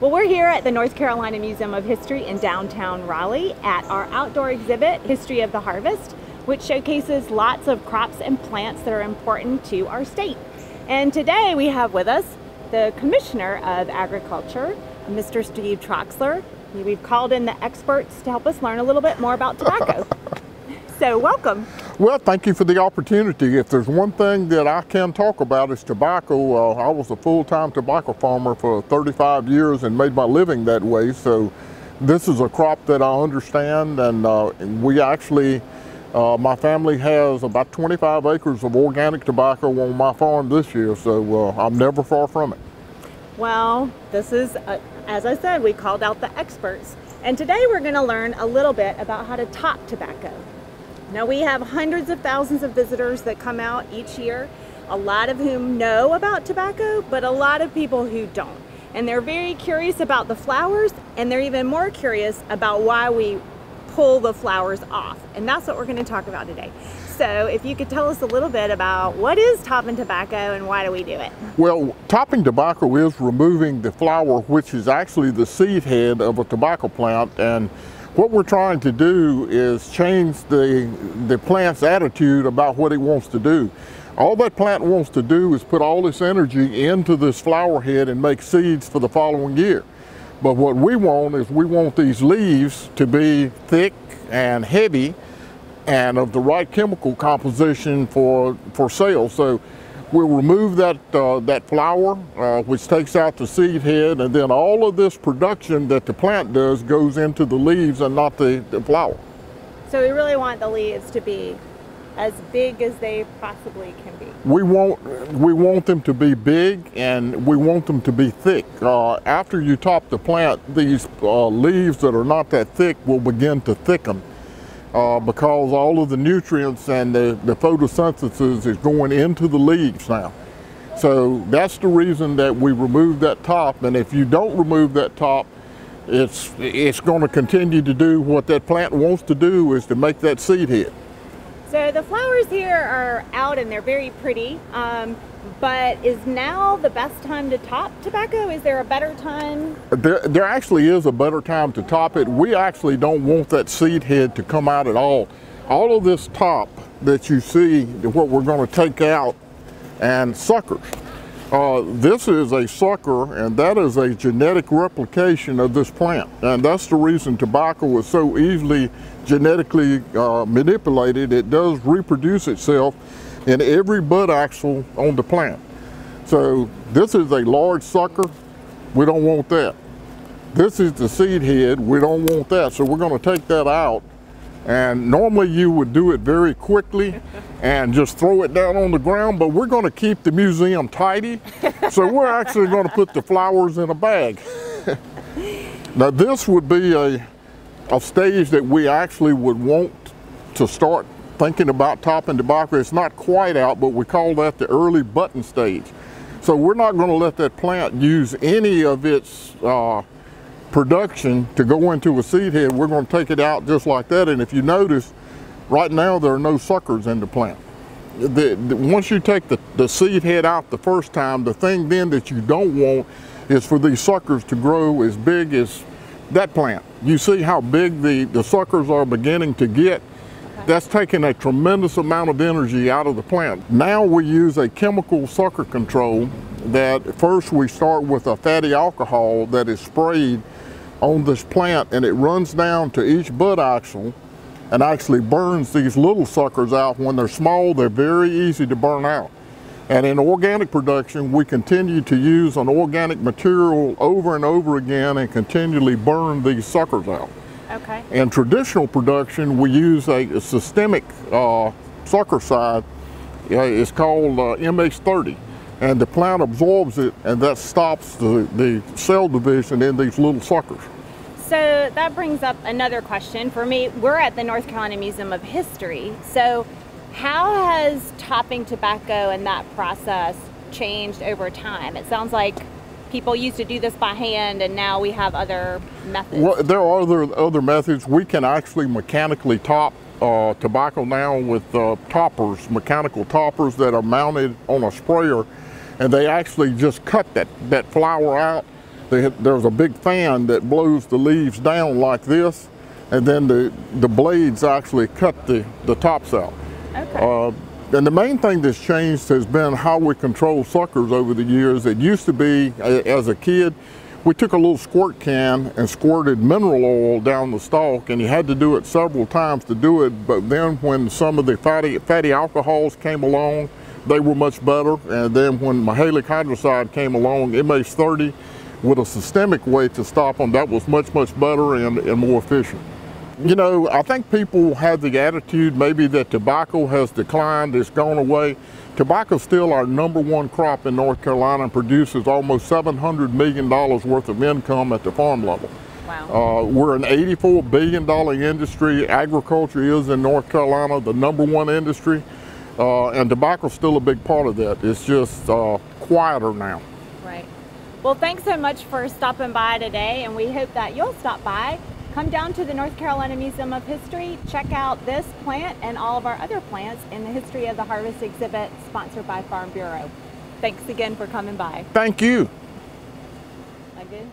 Well, we're here at the North Carolina Museum of History in downtown Raleigh at our outdoor exhibit, History of the Harvest, which showcases lots of crops and plants that are important to our state. And today we have with us the Commissioner of Agriculture, Mr. Steve Troxler. We've called in the experts to help us learn a little bit more about tobacco. so welcome. Well, thank you for the opportunity. If there's one thing that I can talk about is tobacco. Uh, I was a full-time tobacco farmer for 35 years and made my living that way. So this is a crop that I understand and uh, we actually, uh, my family has about 25 acres of organic tobacco on my farm this year. So uh, I'm never far from it. Well, this is, uh, as I said, we called out the experts. And today we're going to learn a little bit about how to top tobacco. Now we have hundreds of thousands of visitors that come out each year, a lot of whom know about tobacco, but a lot of people who don't. And they're very curious about the flowers, and they're even more curious about why we pull the flowers off. And that's what we're gonna talk about today. So if you could tell us a little bit about what is topping tobacco and why do we do it? Well, topping tobacco is removing the flower, which is actually the seed head of a tobacco plant. and what we're trying to do is change the, the plant's attitude about what it wants to do. All that plant wants to do is put all this energy into this flower head and make seeds for the following year. But what we want is we want these leaves to be thick and heavy and of the right chemical composition for, for sale. So We'll remove that, uh, that flower, uh, which takes out the seed head, and then all of this production that the plant does goes into the leaves and not the, the flower. So we really want the leaves to be as big as they possibly can be. We want, we want them to be big and we want them to be thick. Uh, after you top the plant, these uh, leaves that are not that thick will begin to thicken uh, because all of the nutrients and the, the photosynthesis is going into the leaves now. So that's the reason that we remove that top. And if you don't remove that top, it's, it's going to continue to do what that plant wants to do is to make that seed head. So the flowers here are out and they're very pretty. Um, but is now the best time to top tobacco? Is there a better time? There, there actually is a better time to top it. We actually don't want that seed head to come out at all. All of this top that you see, what we're going to take out and suckers. Uh, this is a sucker and that is a genetic replication of this plant. And that's the reason tobacco is so easily genetically uh, manipulated. It does reproduce itself in every bud axil on the plant. So this is a large sucker. We don't want that. This is the seed head. We don't want that. So we're going to take that out. And normally you would do it very quickly and just throw it down on the ground, but we're going to keep the museum tidy. so we're actually going to put the flowers in a bag. now this would be a, a stage that we actually would want to start thinking about topping the tobacco. It's not quite out, but we call that the early button stage. So we're not going to let that plant use any of its uh, production to go into a seed head. We're going to take it out just like that. And if you notice, right now there are no suckers in the plant. The, the, once you take the, the seed head out the first time, the thing then that you don't want is for these suckers to grow as big as that plant. You see how big the, the suckers are beginning to get? That's taking a tremendous amount of energy out of the plant. Now we use a chemical sucker control that first we start with a fatty alcohol that is sprayed on this plant and it runs down to each bud axil and actually burns these little suckers out. When they're small, they're very easy to burn out. And in organic production, we continue to use an organic material over and over again and continually burn these suckers out. Okay. In traditional production, we use a, a systemic uh, suckercide. Uh, it's called uh, MH30. And the plant absorbs it, and that stops the, the cell division in these little suckers. So that brings up another question for me. We're at the North Carolina Museum of History. So how has topping tobacco and that process changed over time? It sounds like people used to do this by hand and now we have other methods? Well, there are other, other methods. We can actually mechanically top uh, tobacco now with uh, toppers, mechanical toppers that are mounted on a sprayer and they actually just cut that, that flower out they, there's a big fan that blows the leaves down like this, and then the, the blades actually cut the, the tops out. Okay. Uh, and the main thing that's changed has been how we control suckers over the years. It used to be, as a kid, we took a little squirt can and squirted mineral oil down the stalk, and you had to do it several times to do it. But then, when some of the fatty fatty alcohols came along, they were much better. And then, when maleic hydrazide came along, MH30, with a systemic way to stop them, that was much much better and, and more efficient. You know, I think people have the attitude maybe that tobacco has declined, it's gone away. Tobacco's still our number one crop in North Carolina and produces almost $700 million worth of income at the farm level. wow. Uh, we're an $84 billion industry. Agriculture is in North Carolina the number one industry, uh, and tobacco's still a big part of that. It's just uh, quieter now. Right. Well, thanks so much for stopping by today, and we hope that you'll stop by. Come down to the North Carolina Museum of History, check out this plant and all of our other plants in the History of the Harvest exhibit sponsored by Farm Bureau. Thanks again for coming by. Thank you. That good?